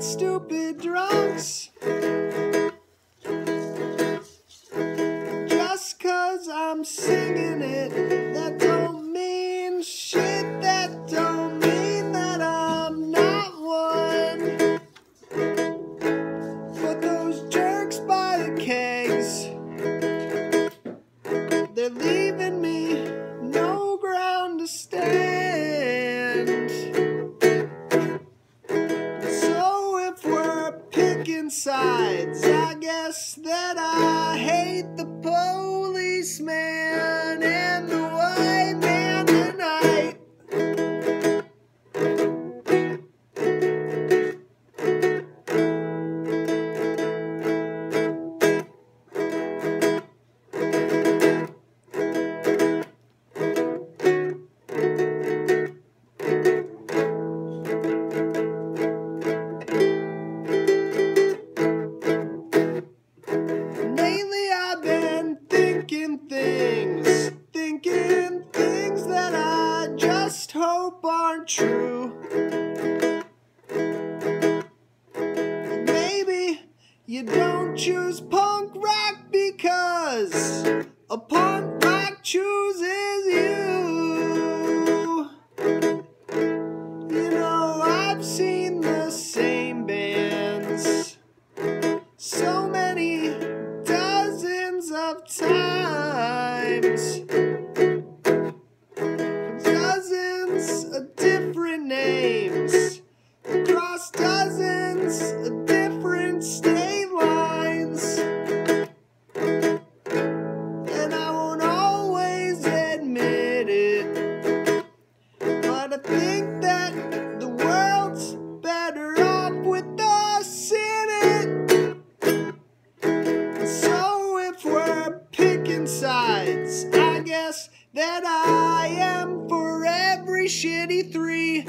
stupid, stupid drunks. Just cause I'm singing. I guess that I hate the thinking things, thinking things that I just hope aren't true. Maybe you don't choose punk rock because a punk rock chooses you. You know, I've seen the same bands so many dozens of times. Dozens of different names picking sides, I guess that I am for every shitty three,